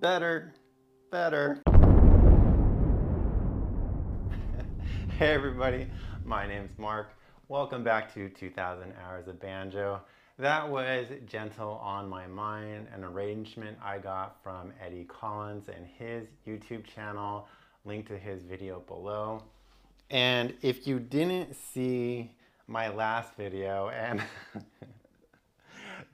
Better, better. hey everybody, my name's Mark. Welcome back to 2000 Hours of Banjo. That was Gentle on My Mind, an arrangement I got from Eddie Collins and his YouTube channel, link to his video below. And if you didn't see my last video, and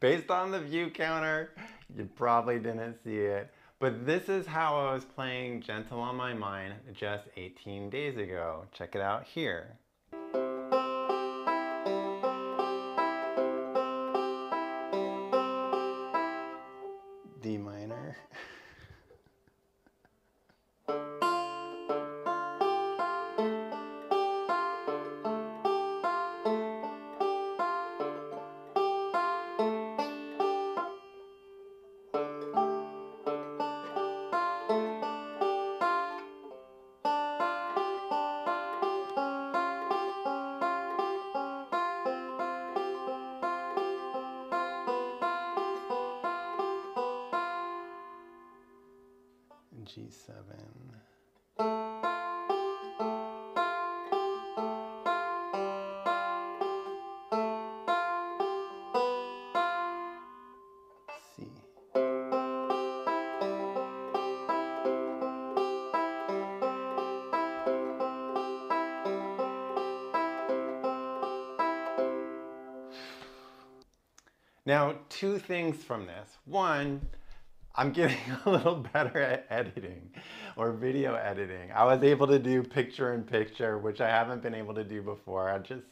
based on the view counter, you probably didn't see it. But this is how I was playing Gentle on My Mind just 18 days ago. Check it out here. G7. C. Now, two things from this. One, I'm getting a little better at editing or video editing. I was able to do picture in picture, which I haven't been able to do before. I just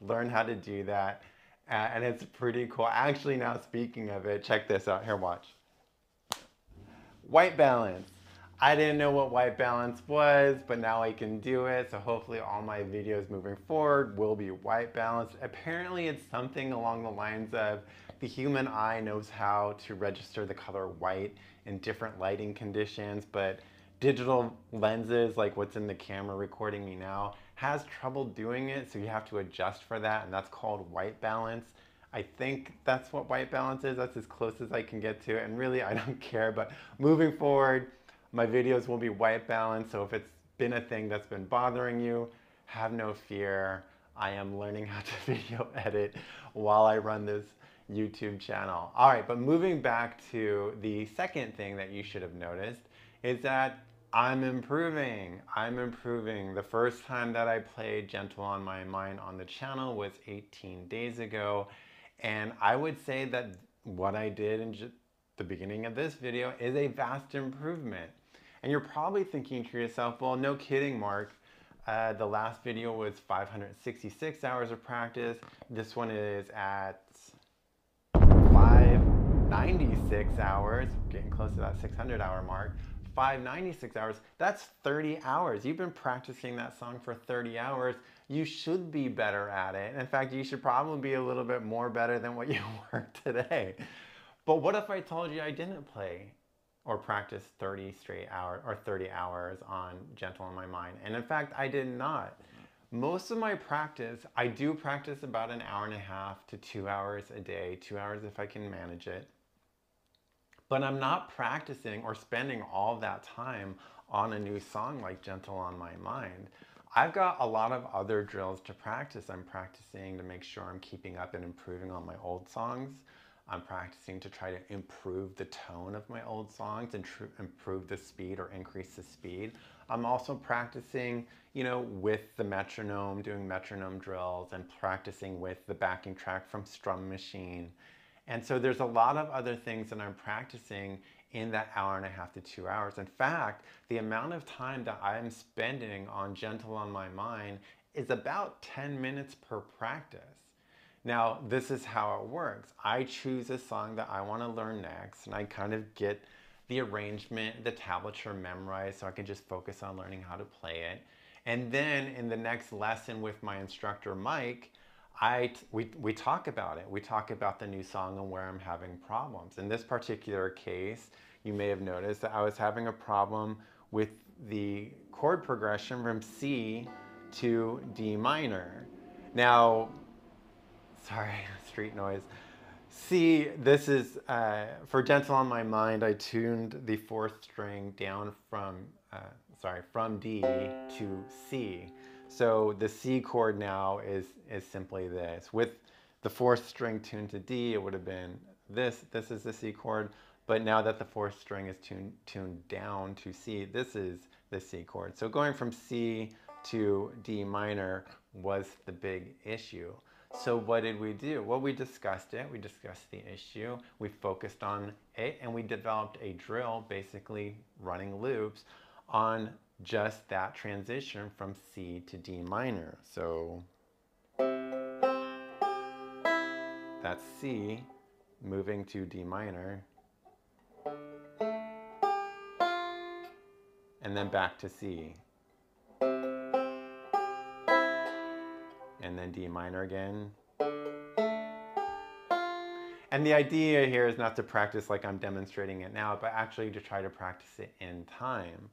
learned how to do that. Uh, and it's pretty cool. Actually, now speaking of it, check this out. Here, watch. White balance. I didn't know what white balance was, but now I can do it. So hopefully all my videos moving forward will be white balanced. Apparently it's something along the lines of the human eye knows how to register the color white in different lighting conditions, but digital lenses, like what's in the camera recording me now, has trouble doing it. So you have to adjust for that. And that's called white balance. I think that's what white balance is. That's as close as I can get to it. And really, I don't care. But moving forward, my videos will be white balanced, So if it's been a thing that's been bothering you, have no fear. I am learning how to video edit while I run this YouTube channel. All right, but moving back to the second thing that you should have noticed is that I'm improving. I'm improving. The first time that I played Gentle on My Mind on the channel was 18 days ago. And I would say that what I did in the beginning of this video is a vast improvement. And you're probably thinking to yourself, well, no kidding, Mark. Uh, the last video was 566 hours of practice. This one is at 596 hours, getting close to that 600 hour mark. 596 hours, that's 30 hours. You've been practicing that song for 30 hours. You should be better at it. In fact, you should probably be a little bit more better than what you were today. But what if I told you I didn't play or practice 30 straight hours or 30 hours on Gentle on My Mind? And in fact, I did not. Most of my practice, I do practice about an hour and a half to two hours a day, two hours if I can manage it. But I'm not practicing or spending all that time on a new song like Gentle on My Mind. I've got a lot of other drills to practice. I'm practicing to make sure I'm keeping up and improving on my old songs. I'm practicing to try to improve the tone of my old songs and improve the speed or increase the speed. I'm also practicing, you know, with the metronome, doing metronome drills and practicing with the backing track from Strum Machine. And so there's a lot of other things that I'm practicing in that hour and a half to two hours. In fact, the amount of time that I'm spending on Gentle on My Mind is about 10 minutes per practice. Now, this is how it works. I choose a song that I want to learn next, and I kind of get the arrangement, the tablature memorized so I can just focus on learning how to play it. And then in the next lesson with my instructor, Mike, I, we, we talk about it. We talk about the new song and where I'm having problems. In this particular case, you may have noticed that I was having a problem with the chord progression from C to D minor. Now, sorry, street noise. C, this is, uh, for Gentle on My Mind, I tuned the fourth string down from, uh, sorry, from D to C. So the C chord now is, is simply this. With the fourth string tuned to D, it would have been this. This is the C chord. But now that the fourth string is tuned, tuned down to C, this is the C chord. So going from C to D minor was the big issue. So what did we do? Well, we discussed it. We discussed the issue. We focused on it and we developed a drill, basically running loops on just that transition from C to D minor. So that's C moving to D minor and then back to C. And then D minor again. And the idea here is not to practice like I'm demonstrating it now, but actually to try to practice it in time.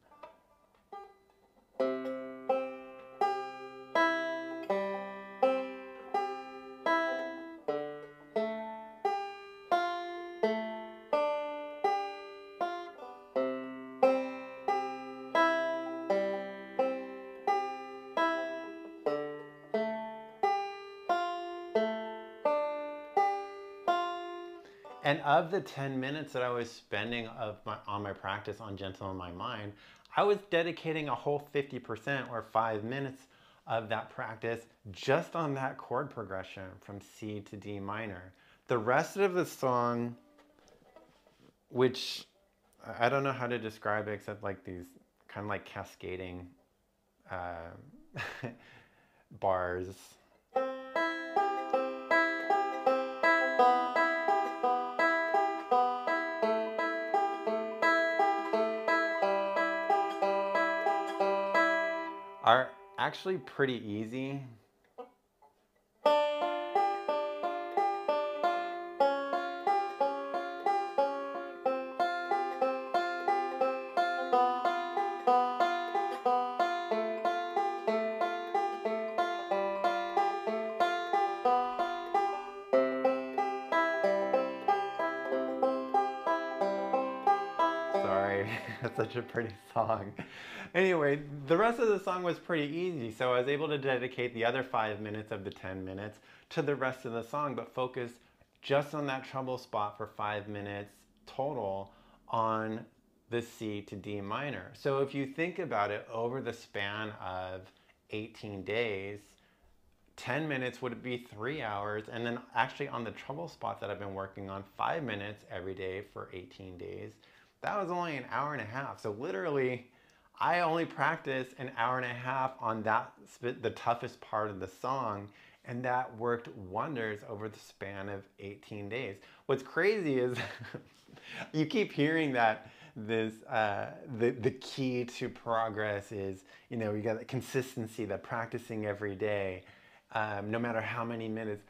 And of the 10 minutes that I was spending of my, on my practice on Gentle on My Mind, I was dedicating a whole 50% or five minutes of that practice just on that chord progression from C to D minor. The rest of the song, which I don't know how to describe it except like these kind of like cascading uh, bars actually pretty easy. That's such a pretty song. Anyway, the rest of the song was pretty easy, so I was able to dedicate the other five minutes of the 10 minutes to the rest of the song, but focus just on that treble spot for five minutes total on the C to D minor. So if you think about it over the span of 18 days, 10 minutes would be three hours. And then actually on the trouble spot that I've been working on, five minutes every day for 18 days, that was only an hour and a half. So literally, I only practiced an hour and a half on that, the toughest part of the song. And that worked wonders over the span of 18 days. What's crazy is you keep hearing that this uh, the the key to progress is you know you got the consistency, the practicing every day, um, no matter how many minutes.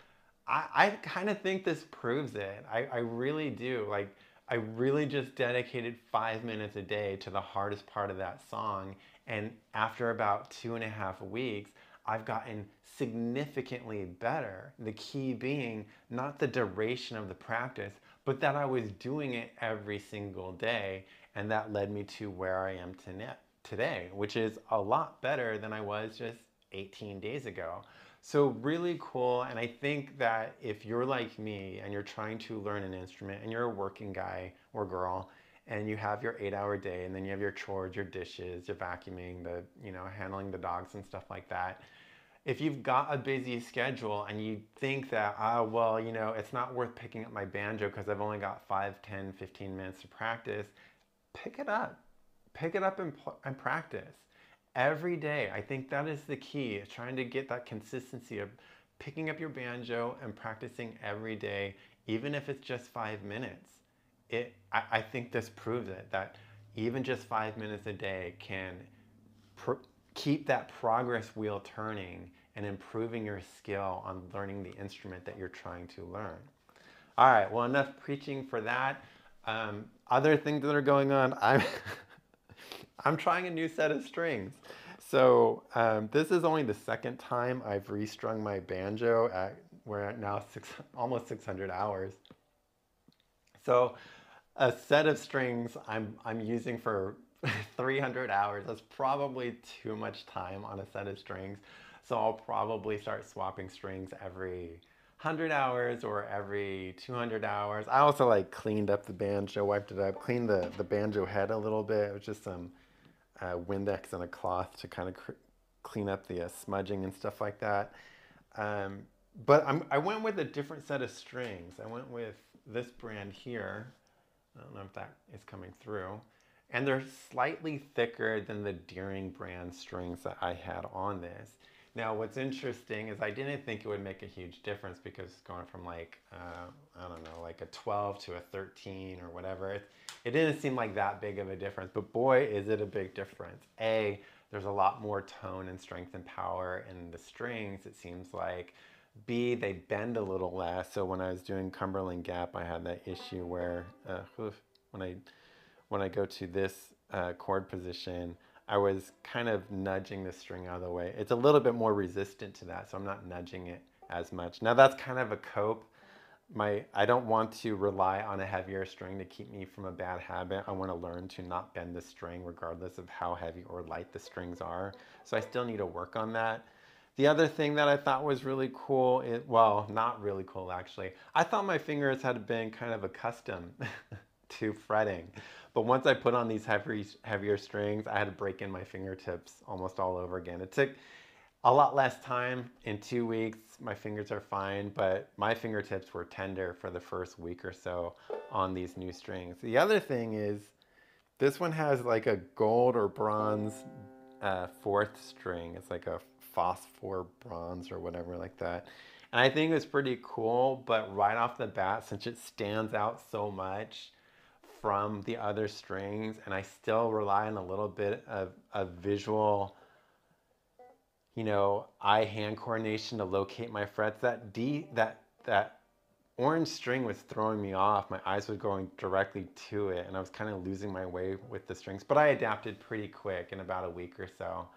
I, I kind of think this proves it. I, I really do. Like I really just dedicated five minutes a day to the hardest part of that song, and after about two and a half weeks, I've gotten significantly better. The key being not the duration of the practice, but that I was doing it every single day. And that led me to where I am today, which is a lot better than I was just 18 days ago. So really cool. And I think that if you're like me and you're trying to learn an instrument and you're a working guy or girl and you have your eight hour day and then you have your chores, your dishes, your vacuuming, the, you know, handling the dogs and stuff like that if you've got a busy schedule and you think that, oh, well, you know, it's not worth picking up my banjo because I've only got 5, 10, 15 minutes to practice, pick it up. Pick it up and, and practice. Every day, I think that is the key, trying to get that consistency of picking up your banjo and practicing every day, even if it's just five minutes. It, I, I think this proves it, that even just five minutes a day can keep that progress wheel turning and improving your skill on learning the instrument that you're trying to learn. All right, well, enough preaching for that. Um, other things that are going on, I'm, I'm trying a new set of strings. So um, this is only the second time I've restrung my banjo at we're at now six, almost 600 hours. So a set of strings I'm, I'm using for 300 hours. That's probably too much time on a set of strings. So I'll probably start swapping strings every 100 hours or every 200 hours. I also like cleaned up the banjo, wiped it up, cleaned the, the banjo head a little bit. It was just some uh, Windex and a cloth to kind of cr- clean up the uh, smudging and stuff like that. Um, but I'm, I went with a different set of strings. I went with this brand here. I don't know if that is coming through. And they're slightly thicker than the Deering brand strings that I had on this. Now, what's interesting is I didn't think it would make a huge difference because going from like, uh, I don't know, like a 12 to a 13 or whatever, it, it didn't seem like that big of a difference. But boy, is it a big difference. A, there's a lot more tone and strength and power in the strings, it seems like. B, they bend a little less. So when I was doing Cumberland Gap, I had that issue where uh, when I when I go to this uh, chord position, I was kind of nudging the string out of the way. It's a little bit more resistant to that, so I'm not nudging it as much. Now that's kind of a cope. My, I don't want to rely on a heavier string to keep me from a bad habit. I want to learn to not bend the string regardless of how heavy or light the strings are. So I still need to work on that. The other thing that I thought was really cool, it, well, not really cool actually, I thought my fingers had been kind of accustomed to fretting. But once I put on these heavy, heavier strings, I had to break in my fingertips almost all over again. It took a lot less time. In two weeks, my fingers are fine, but my fingertips were tender for the first week or so on these new strings. The other thing is, this one has like a gold or bronze uh, fourth string. It's like a phosphor bronze or whatever like that. And I think it's pretty cool, but right off the bat, since it stands out so much, from the other strings and I still rely on a little bit of, of visual, you know, eye-hand coordination to locate my frets. That D, that, that orange string was throwing me off. My eyes were going directly to it and I was kind of losing my way with the strings, but I adapted pretty quick in about a week or so.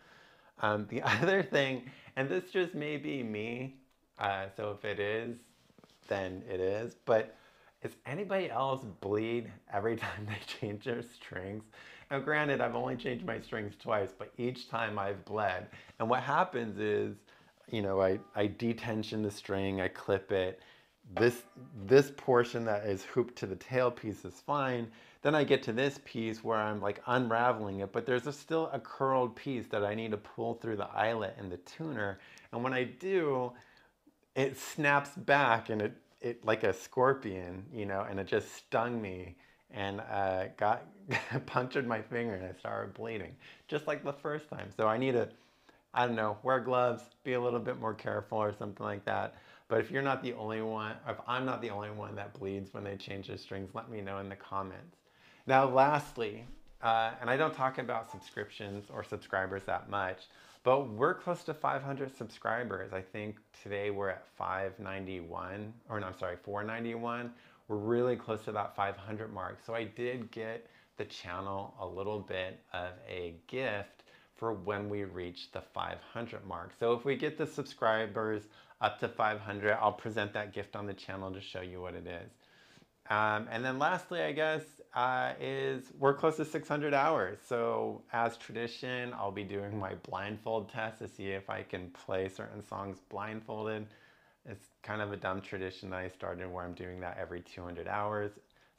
Um, the other thing, and this just may be me, uh, so if it is, then it is, but does anybody else bleed every time they change their strings? Now, granted, I've only changed my strings twice, but each time I've bled. And what happens is, you know, I, I detension the string, I clip it. This, this portion that is hooped to the tail piece is fine. Then I get to this piece where I'm like unraveling it, but there's a, still a curled piece that I need to pull through the eyelet and the tuner. And when I do, it snaps back and it it like a scorpion, you know, and it just stung me and uh, got punctured my finger and I started bleeding, just like the first time. So I need to, I don't know, wear gloves, be a little bit more careful or something like that. But if you're not the only one, if I'm not the only one that bleeds when they change the strings, let me know in the comments. Now, lastly, uh, and I don't talk about subscriptions or subscribers that much, but we're close to 500 subscribers. I think today we're at 591, or no, I'm sorry, 491. We're really close to that 500 mark. So I did get the channel a little bit of a gift for when we reach the 500 mark. So if we get the subscribers up to 500, I'll present that gift on the channel to show you what it is. Um, and then lastly, I guess, uh, is we're close to 600 hours. So as tradition, I'll be doing my blindfold test to see if I can play certain songs blindfolded. It's kind of a dumb tradition that I started where I'm doing that every 200 hours.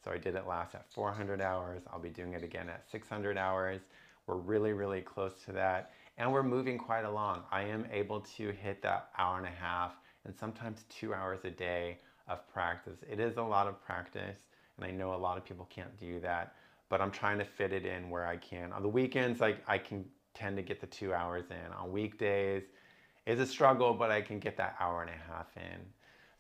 So I did it last at 400 hours. I'll be doing it again at 600 hours. We're really, really close to that. And we're moving quite along. I am able to hit that hour and a half and sometimes two hours a day of practice. It is a lot of practice, and I know a lot of people can't do that, but I'm trying to fit it in where I can. On the weekends, I, I can tend to get the two hours in. On weekdays, it's a struggle, but I can get that hour and a half in.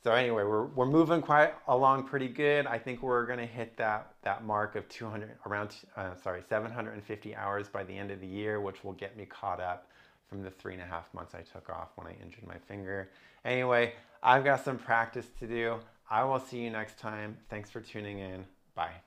So anyway, we're, we're moving quite along pretty good. I think we're going to hit that, that mark of 200, around, uh, sorry, 750 hours by the end of the year, which will get me caught up from the three and a half months I took off when I injured my finger. Anyway, I've got some practice to do. I will see you next time. Thanks for tuning in. Bye.